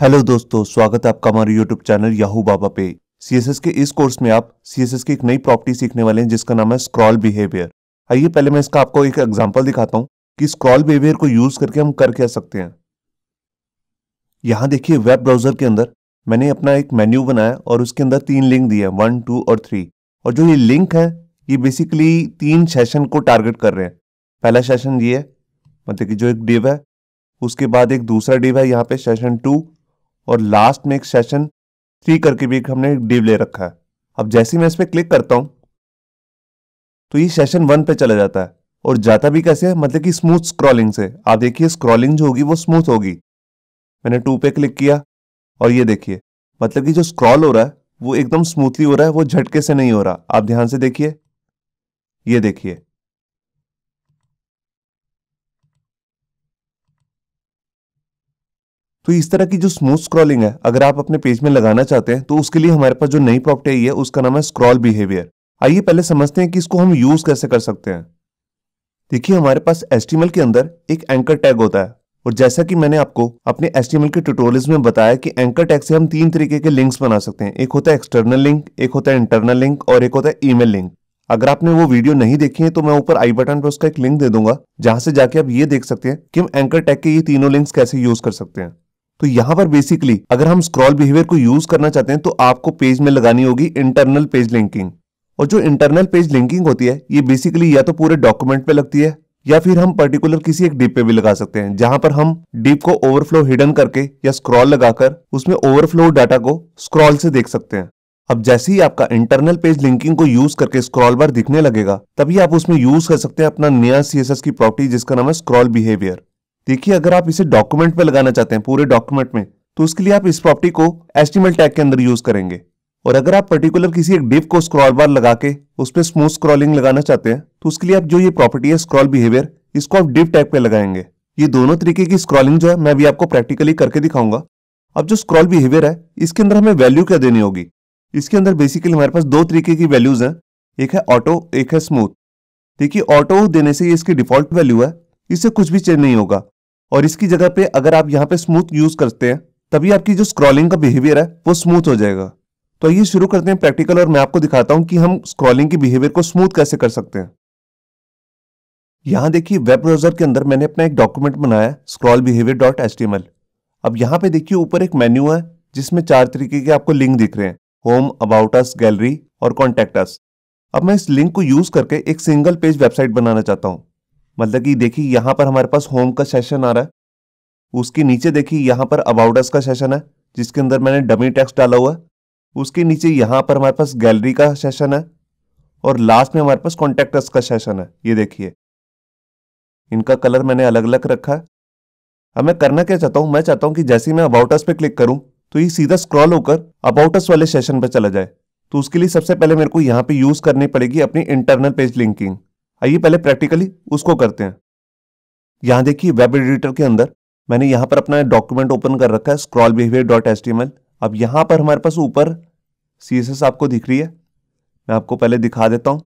Hello दोस्तों, स्वागत है आपका हमारे यूट्यूब चैनल याहू बाबा पे। सीएसएस के इस कोर्स में आप सीएसएस की एक नई प्रॉपर्टी सीखने वाले हैं, जिसका नाम है स्क्रॉल बिहेवियर आइए पहले मैं इसका आपको एक एग्जांपल दिखाता हूँ कि स्क्रॉल बिहेवियर को यूज़ करके हम कर क्या सकते हैं। यहाँ देखिए वेब ब्राउज़र के अंदर मैंने अपना एक मेन्यू बनाया और उसके अंदर तीन लिंक दिए हैं वन टू और थ्री और जो ये लिंक है, ये बेसिकली तीन सेशन को टारगेट कर रहे हैं। पहला सेशन ये है मतलब कि जो एक डिव है, उसके बाद एक दूसरा डिव है, यहाँ पे सेशन टू और लास्ट में एक सेशन थ्री करके भी हमने डिव ले रखा है। अब जैसे मैं इस पर क्लिक करता हूँ तो ये सेशन वन पे चला जाता है। और जाता भी कैसे है? मतलब कि स्मूथ स्क्रॉलिंग से। आप देखिए स्क्रॉलिंग जो होगी वो स्मूथ होगी। मैंने टू पे क्लिक किया और ये देखिए मतलब कि जो स्क्रॉल हो रहा है, वो एकदम स्मूथली हो रहा है, वो झटके से नहीं हो रहा। आप ध्यान से देखिए। ये देखिए। तो इस तरह की जो स्मूथ स्क्रॉलिंग है, अगर आप अपने पेज में लगाना चाहते हैं तो उसके लिए हमारे पास जो नई प्रॉपर्टी आई है, उसका नाम है स्क्रॉल बिहेवियर आइए पहले समझते हैं कि इसको हम यूज़ कैसे कर सकते हैं। देखिए, हमारे पास एस्टिमल के अंदर एक एंकर टैग होता है। और जैसा कि मैंने आपको अपने एस्टिमल के ट्यूटोरियल्स में बताया कि एंकर टैग से हम तीन तरीके के लिंक्स बना सकते हैं। एक होता है एक्सटर्नल लिंक एक होता है इंटरनल लिंक और एक होता है ईमेल लिंक अगर आपने वो वीडियो नहीं देखी है तो मैं ऊपर आई बटन पर उसका एक लिंक दे दूँगा, जहाँ से जाके आप ये देख सकते हैं कि हम एंकर टैग के ये तीनों लिंक्स कैसे यूज़ कर सकते हैं। तो यहाँ पर बेसिकली अगर हम स्क्रॉल बिहेवियर को यूज़ करना चाहते हैं तो आपको पेज में लगानी होगी इंटरनल पेज लिंकिंग और जो इंटरनल पेज लिंकिंग होती है, ये बेसिकली या तो पूरे डॉक्यूमेंट पे लगती है, या फिर हम पर्टिकुलर किसी एक डिप पे भी लगा सकते हैं, जहाँ पर हम डिप को ओवरफ्लो हिडन करके या स्क्रॉल लगाकर उसमें ओवरफ्लो डाटा को स्क्रॉल से देख सकते हैं. अब जैसे ही आपका इंटरनल पेज लिंकिंग को यूज़ करके स्क्रॉल बार दिखने लगेगा, तभी आप उसमें यूज़ कर सकते हैं अपना नया सीएसएस की प्रॉपर्टी जिसका नाम है स्क्रॉल बिहेवियर देखिए, अगर आप इसे डॉक्यूमेंट पे लगाना चाहते हैं, पूरे डॉक्यूमेंट में तो उसके लिए आप इस प्रॉपर्टी को एस्टिमेट टैग के अंदर यूज़ करेंगे। और अगर आप पर्टिकुलर किसी एक डिप को स्क्रॉल बार लगा के उस पर स्मूथ स्क्रॉलिंग लगाना चाहते हैं तो उसके लिए आप जो ये प्रॉपर्टी है स्क्रॉल बिहेवियर इसको आप डिप टैग पे लगाएँगे। ये दोनों तरीके की स्क्रॉलिंग जो है, मैं भी आपको प्रैक्टिकली करके दिखाऊँगा। अब जो स्क्रॉल बिहेवियर है, इसके अंदर हमें वैल्यू क्या देनी होगी? इसके अंदर बेसिकली हमारे पास दो तरीके की वैल्यूज़ हैं। एक है ऑटो एक है स्मूथ देखिए ऑटो देने से ये इसकी डिफ़ॉल्ट वैल्यू है इससे कुछ भी चेंज नहीं होगा। और इसकी जगह पे अगर आप यहाँ पे स्मूथ यूज़ करते हैं, तभी आपकी जो स्क्रॉलिंग का बिहेवियर है, वो स्मूथ हो जाएगा। तो ये शुरू करते हैं प्रैक्टिकल और मैं आपको दिखाता हूँ कि हम स्क्रॉलिंग के बिहेवियर को स्मूथ कैसे कर सकते हैं। यहाँ देखिए वेब ब्राउज़र के अंदर मैंने अपना एक डॉक्यूमेंट बनाया स्क्रॉल बिहेवियर डॉट एच अब यहाँ पे देखिए, ऊपर एक मेन्यू है, जिसमें चार तरीके के आपको लिंक दिख रहे हैं होम अबाउट अस गैलरी और कॉन्टेक्ट अस अब मैं इस लिंक को यूज़ करके एक सिंगल पेज वेबसाइट बनाना चाहता हूँ। मतलब कि देखिए यहाँ पर हमारे पास होम का सेशन आ रहा है। उसके नीचे देखिए यहाँ पर अबाउट अस का सेशन है, जिसके अंदर मैंने डमी टेक्स्ट डाला हुआ है। उसके नीचे यहाँ पर हमारे पास गैलरी का सेशन है और लास्ट में हमारे पास कॉन्टेक्ट अस का सेशन है, ये देखिए। इनका कलर मैंने अलग अलग रखा है। अब मैं करना क्या चाहता हूँ? मैं चाहता हूँ कि जैसे ही मैं अबाउट अस पे क्लिक करूँ तो ये सीधा स्क्रॉल होकर अबाउटस वाले सेशन पर चला जाए। तो उसके लिए सबसे पहले मेरे को यहाँ पे यूज़ करनी पड़ेगी अपनी इंटरनल पेज लिंकिंग आइए पहले प्रैक्टिकली उसको करते हैं। यहाँ देखिए वेब एडिटर के अंदर मैंने यहाँ पर अपना डॉक्यूमेंट ओपन कर रखा है scroll behaviour dot S T M L अब यहाँ पर हमारे पास ऊपर सी एस एस आपको दिख रही है। मैं आपको पहले दिखा देता हूँ।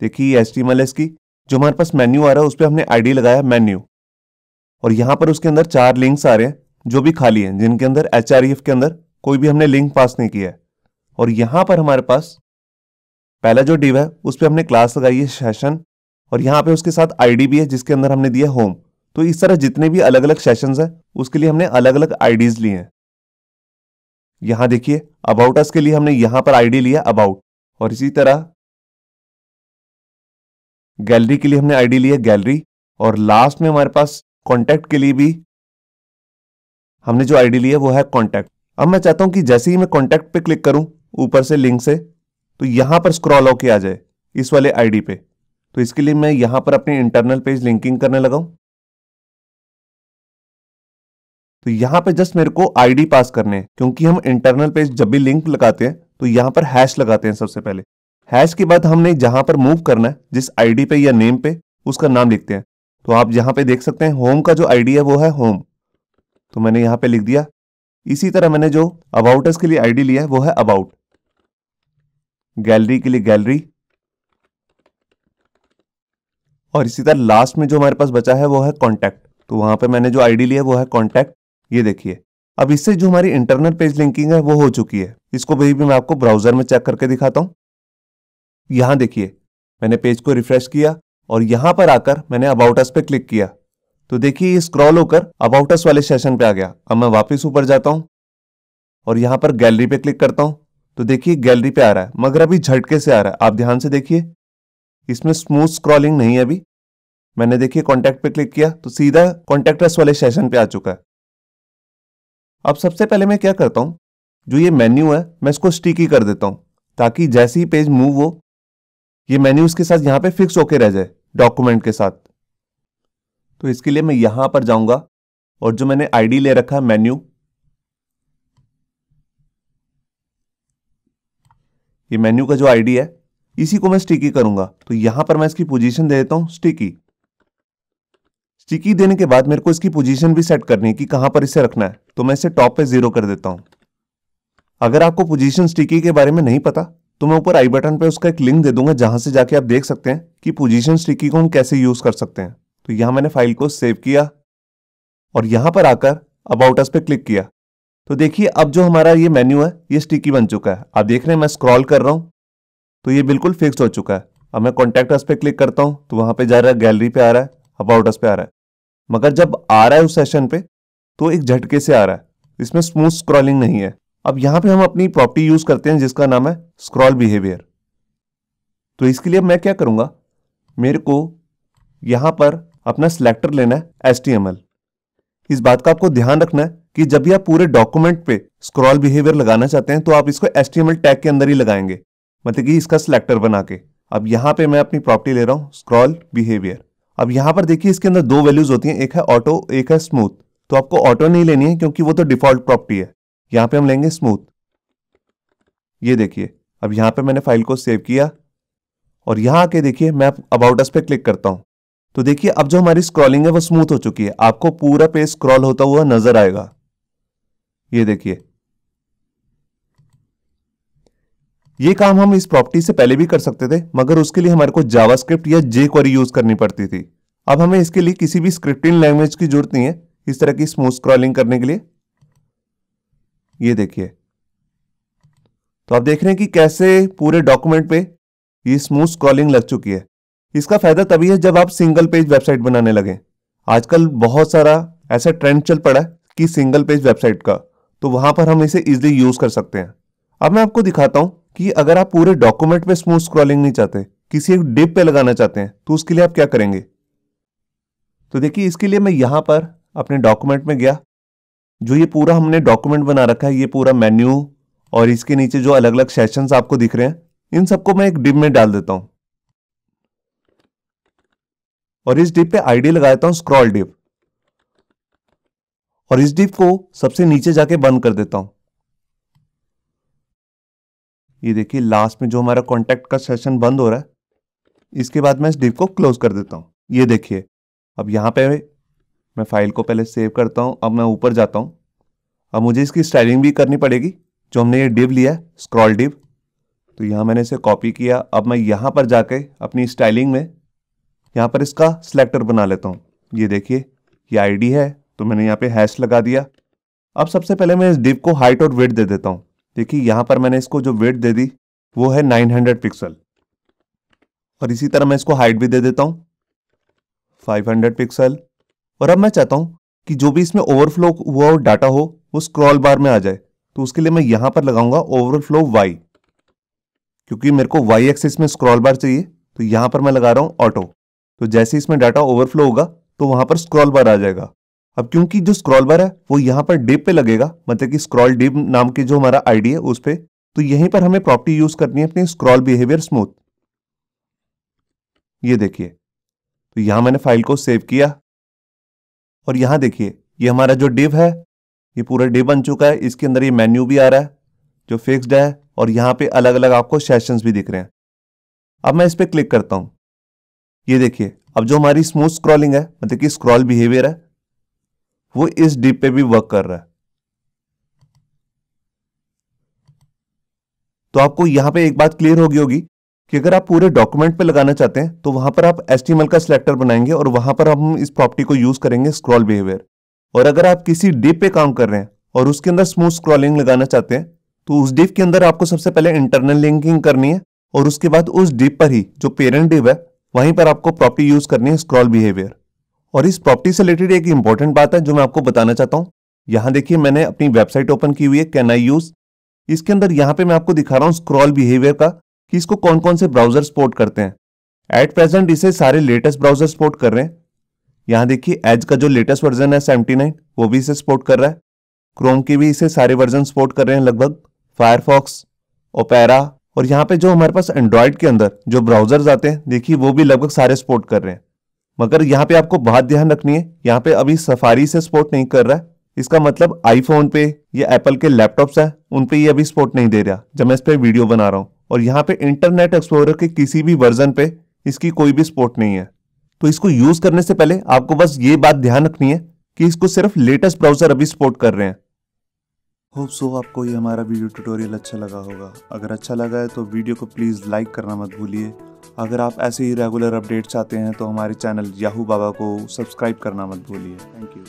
देखिए एस टी एम एल इसकी। जो हमारे पास मेन्यू आ रहा है, उस पर हमने आईडी लगाया मेन्यू और यहाँ पर उसके अंदर चार लिंक्स आ रहे हैं, जो भी खाली हैं, जिनके अंदर एच e के अंदर कोई भी हमने लिंक पास नहीं किया है। और यहाँ पर हमारे पास पहला जो डिव है, उस पर हमने क्लास लगाई है सेशन और यहाँ पे उसके साथ आईडी भी है, जिसके अंदर हमने दिया होम तो इस तरह जितने भी अलग अलग सेशंस है, उसके लिए हमने अलग अलग आईडीज लिए हैं। यहाँ देखिए अबाउट अस के लिए हमने यहाँ पर आईडी लिया अबाउट और इसी तरह गैलरी के लिए हमने आईडी लिया गैलरी और लास्ट में हमारे पास कॉन्टैक्ट के लिए भी हमने जो आईडी लिया, वो है कॉन्टैक्ट अब मैं चाहता हूँ कि जैसे ही मैं कॉन्टैक्ट पे क्लिक करूँ, ऊपर से लिंक से तो यहाँ पर स्क्रॉल होके आ जाए, इस वाले आईडी पे। तो इसके लिए मैं यहाँ पर अपनी इंटरनल पेज लिंकिंग करने लगा तो यहाँ पे जस्ट मेरे को आईडी पास करने हैं, क्योंकि हम इंटरनल पेज जब भी लिंक लगाते हैं तो यहाँ पर हैश लगाते हैं सबसे पहले। हैश के बाद हमने जहाँ पर मूव करना है, जिस आईडी पे या नेम पे, उसका नाम लिखते हैं। तो आप यहाँ पे देख सकते हैं होम का जो आईडी है वो है होम तो मैंने यहाँ पे लिख दिया। इसी तरह मैंने जो अबाउटस के लिए आईडी लिया है, वो है अबाउट गैलरी के लिए गैलरी और इसी तरह लास्ट में जो हमारे पास बचा है वो है कॉन्टैक्ट तो वहाँ पे मैंने जो आईडी लिया वो है कॉन्टैक्ट ये देखिए। अब इससे जो हमारी इंटरनल पेज लिंकिंग है वो हो चुकी है। इसको भी, मैं आपको ब्राउज़र में चेक करके दिखाता हूँ। यहाँ देखिए मैंने पेज को रिफ्रेश किया और यहाँ पर आकर मैंने अबाउटस पे क्लिक किया। तो देखिए ये स्क्रॉल होकर अबाउटस वाले सेशन पे आ गया। अब मैं वापस ऊपर जाता हूँ और यहाँ पर गैलरी पे क्लिक करता हूँ। तो देखिए गैलरी पे आ रहा है मगर अभी झटके से आ रहा है। आप ध्यान से देखिए। इसमें स्मूथ स्क्रॉलिंग नहीं है अभी। मैंने देखिए कॉन्टैक्ट पे क्लिक किया तो सीधा कॉन्टैक्टर्स वाले सेशन पे आ चुका है। अब सबसे पहले मैं क्या करता हूँ? जो ये मेन्यू है, मैं इसको स्टिकी कर देता हूँ, ताकि जैसे ही पेज मूव हो, ये मेन्यू उसके साथ यहाँ पे फिक्स होके रह जाए डॉक्यूमेंट के साथ। तो इसके लिए मैं यहाँ पर जाऊँगा, और जो मैंने आईडी ले रखा है मेन्यू ये मेन्यू का जो आईडी है इसी को मैं स्टिकी करूँगा। तो यहाँ पर मैं इसकी पोजीशन दे देता हूँ, स्टिकी। स्टिकी देने के बाद मेरे को इसकी पोजीशन भी सेट करनी है कि कहाँ पर इसे रखना है। तो मैं इसे टॉप पे ज़ीरो कर देता हूँ। अगर आपको पोजीशन स्टिकी के बारे में नहीं पता तो मैं ऊपर आई बटन पे उसका एक लिंक दे दूँगा, जहाँ से जाके आप देख सकते हैं कि पोजीशन स्टिकी को हम कैसे यूज़ कर सकते हैं। तो यहाँ मैंने फ़ाइल को सेव किया और यहाँ पर आकर अबाउट अस पे क्लिक किया। तो देखिए, अब जो हमारा ये मेन्यू है, ये स्टिकी बन चुका है। आप देख रहे हैं, मैं स्क्रॉल कर रहा हूँ। तो ये बिल्कुल फिक्स हो चुका है। अब मैं कॉन्टैक्ट अस पे क्लिक करता हूँ तो वहाँ पे जा रहा है गैलरी पे आ रहा है अबाउट अस पे आ रहा है। मगर जब आ रहा है उस सेशन पे तो एक झटके से आ रहा है। इसमें स्मूथ स्क्रॉलिंग नहीं है। अब यहाँ पे हम अपनी प्रॉपर्टी यूज़ करते हैं, जिसका नाम है स्क्रॉल बिहेवियर तो इसके लिए मैं क्या करूँगा? मेरे को यहाँ पर अपना सिलेक्टर लेना है एस इस बात का आपको ध्यान रखना है कि जब भी आप पूरे डॉक्यूमेंट पे स्क्रॉल बिहेवियर लगाना चाहते हैं तो आप इसको एस टैग के अंदर ही लगाएँगे। मतलब कि इसका सिलेक्टर बना के अब यहाँ पे मैं अपनी प्रॉपर्टी ले रहा हूँ स्क्रॉल बिहेवियर अब यहाँ पर देखिए, इसके अंदर दो वैल्यूज़ होती हैं, एक है ऑटो एक है स्मूथ तो आपको ऑटो नहीं लेनी है, क्योंकि वो तो डिफ़ॉल्ट प्रॉपर्टी है। यहाँ पे हम लेंगे स्मूथ ये देखिए, अब यहाँ पे मैंने फ़ाइल को सेव किया। और यहाँ आके देखिए, मैं अबाउट अस पे क्लिक करता हूँ। तो देखिए, अब जो हमारी स्क्रॉलिंग है, वो स्मूथ हो चुकी है। आपको पूरा पेज स्क्रॉल होता हुआ नज़र आएगा। ये देखिए ये काम हम इस प्रॉपर्टी से पहले भी कर सकते थे, मगर उसके लिए हमारे को जावास्क्रिप्ट या जे क्वेरी यूज़ करनी पड़ती थी। अब हमें इसके लिए किसी भी स्क्रिप्टिंग लैंग्वेज की ज़रूरत नहीं है, इस तरह की स्मूथ स्क्रॉलिंग करने के लिए। ये देखिए। तो आप देख रहे हैं कि कैसे पूरे डॉक्यूमेंट पे ये स्मूथ स्क्रॉलिंग लग चुकी है। इसका फ़ायदा तभी है जब आप सिंगल पेज वेबसाइट बनाने लगे। आजकल बहुत सारा ऐसा ट्रेंड चल पड़ा है कि सिंगल पेज वेबसाइट का तो वहाँ पर हम इसे इजिली यूज़ कर सकते हैं। अब मैं आपको दिखाता हूँ कि अगर आप पूरे डॉक्यूमेंट पे स्मूथ स्क्रॉलिंग नहीं चाहते, किसी एक डिप पे लगाना चाहते हैं तो उसके लिए आप क्या करेंगे? तो देखिए, इसके लिए मैं यहाँ पर अपने डॉक्यूमेंट में गया। जो ये पूरा हमने डॉक्यूमेंट बना रखा है, ये पूरा मेन्यू और इसके नीचे जो अलग अलग सेशंस आपको दिख रहे हैं, इन सबको मैं एक डिप में डाल देता हूँ। और इस डिप पे आईडी लगा देता हूँ स्क्रॉल डिप और इस डिप को सबसे नीचे जाके बंद कर देता हूँ। ये देखिए लास्ट में जो हमारा कॉन्टैक्ट का सेशन बंद हो रहा है, इसके बाद मैं इस डिप को क्लोज कर देता हूँ। ये देखिए, अब यहाँ पे मैं फ़ाइल को पहले सेव करता हूँ, अब मैं ऊपर जाता हूँ। अब मुझे इसकी स्टाइलिंग भी करनी पड़ेगी, जो हमने ये डिव लिया है स्क्रॉल डिव तो यहाँ मैंने इसे कॉपी किया, अब मैं यहाँ पर जाके अपनी स्टाइलिंग में यहाँ पर इसका सिलेक्टर बना लेता हूँ। ये देखिए, ये आईडी है तो मैंने यहाँ पे हैश लगा दिया। अब सबसे पहले मैं इस डिव को हाइट और वेट दे देता हूँ। देखिए यहाँ पर मैंने इसको जो वेट दे दी, वो है 900 पिक्सल और इसी तरह मैं इसको हाइट भी दे देता हूँ 500 पिक्सल और अब मैं चाहता हूँ कि जो भी इसमें ओवरफ्लो हुआ और डाटा हो, वो स्क्रॉल बार में आ जाए तो उसके लिए मैं यहाँ पर लगाऊँगा ओवरफ्लो वाई क्योंकि मेरे को वाई एक्सिस में स्क्रॉल बार चाहिए तो यहाँ पर मैं लगा रहा हूँ ऑटो तो जैसे इसमें डाटा ओवरफ्लो होगा तो वहाँ पर स्क्रॉल बार आ जाएगा. अब क्योंकि जो स्क्रॉल बार है, वो यहाँ पर डिप पे लगेगा मतलब कि स्क्रॉल डिप नाम के जो हमारा आईडी है, उस पर तो यहीं पर हमें प्रॉपर्टी यूज़ करनी है अपनी स्क्रॉल बिहेवियर स्मूथ ये देखिए तो यहाँ मैंने फ़ाइल को सेव किया, और यहाँ देखिए, ये हमारा जो डिव है, ये पूरा डिव बन चुका है, इसके अंदर ये मेन्यू भी आ रहा है, जो फिक्स्ड है, और यहाँ पे अलग अलग आपको सेशंस भी दिख रहे हैं। अब मैं इस पर क्लिक करता हूँ। ये देखिए, अब जो हमारी स्मूथ स्क्रॉलिंग है मतलब कि स्क्रॉल बिहेवियर है वो इस डिप पे भी वर्क कर रहा है। तो आपको यहाँ पे एक बात क्लियर होगी होगी कि अगर आप पूरे डॉक्यूमेंट पे लगाना चाहते हैं तो वहाँ पर आप एस का सिलेक्टर बनाएँगे और वहाँ पर हम इस प्रॉपर्टी को यूज़ करेंगे स्क्रॉल बिहेवियर और अगर आप किसी डिप पे काम कर रहे हैं और उसके अंदर स्मूथ स्क्रॉलिंग लगाना चाहते हैं तो उस डिप के अंदर आपको सबसे पहले इंटरनल लिंकिंग करनी है और उसके बाद उस डिप पर ही जो पेरेंट डिप है, वहीं पर आपको प्रॉपर्टी यूज़ करनी है स्क्रॉल बिहेवियर और इस प्रॉपर्टी से रिलेटेड एक इंपॉर्टेंट बात है जो मैं आपको बताना चाहता हूँ। यहाँ देखिए मैंने अपनी वेबसाइट ओपन की हुई है कैन आई यूज़ इसके अंदर यहाँ पे मैं आपको दिखा रहा हूँ स्क्रॉल बिहेवियर का कि इसको कौन कौन से ब्राउज़र सपोर्ट करते हैं। एट प्रेजेंट इसे सारे लेटेस्ट ब्राउज़र सपोर्ट कर रहे हैं। यहाँ देखिए एज का जो लेटेस्ट वर्जन है सेवेंटी नाइन वो भी इसे सपोर्ट कर रहा है। क्रोम के भी इसे सारे वर्जन सपोर्ट कर रहे हैं लगभग। फायरफॉक्स ओपेरा और यहाँ पे जो हमारे पास एंड्रॉयड के अंदर जो ब्राउजर्स आते हैं, देखिए वो भी लगभग सारे सपोर्ट कर रहे हैं। मगर यहाँ पे आपको बात ध्यान रखनी है, यहाँ पे अभी सफारी से सपोर्ट नहीं कर रहा है। इसका मतलब आईफोन पे या एप्पल के लैपटॉप्स हैं, उन पे ये अभी सपोर्ट नहीं दे रहा। जब मैं इस पर वीडियो बना रहा हूँ। और यहाँ पे इंटरनेट एक्सप्लोरर के किसी भी वर्जन पे इसकी कोई भी सपोर्ट नहीं है। तो इसको यूज़ करने से पहले आपको बस ये बात ध्यान रखनी है कि इसको सिर्फ़ लेटेस्ट ब्राउज़र अभी सपोर्ट कर रहे हैं। होप सो आपको ये हमारा वीडियो ट्यूटोरियल अच्छा लगा होगा। अगर अच्छा लगा है तो वीडियो को प्लीज़ लाइक करना मत भूलिए। अगर आप ऐसे ही रेगुलर अपडेट्स चाहते हैं तो हमारे चैनल याहू बाबा को सब्सक्राइब करना मत भूलिए। Thank you